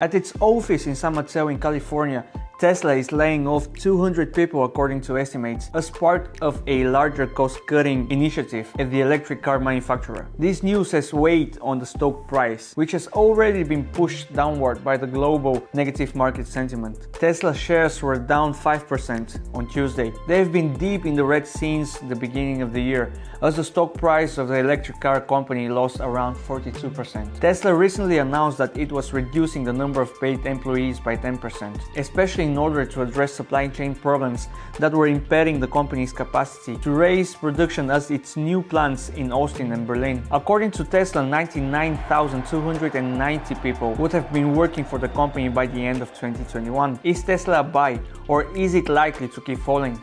At its office in San Mateo in California, Tesla is laying off 200 people according to estimates as part of a larger cost-cutting initiative at the electric car manufacturer. This news has weighed on the stock price, which has already been pushed downward by the global negative market sentiment. Tesla shares were down 5% on Tuesday. They have been deep in the red since the beginning of the year, as the stock price of the electric car company lost around 42%. Tesla recently announced that it was reducing the number of paid employees by 10%, especially in order to address supply chain problems that were impeding the company's capacity to raise production as its new plants in Austin and Berlin. According to Tesla, 99,290 people would have been working for the company by the end of 2021. Is Tesla a buy or is it likely to keep falling?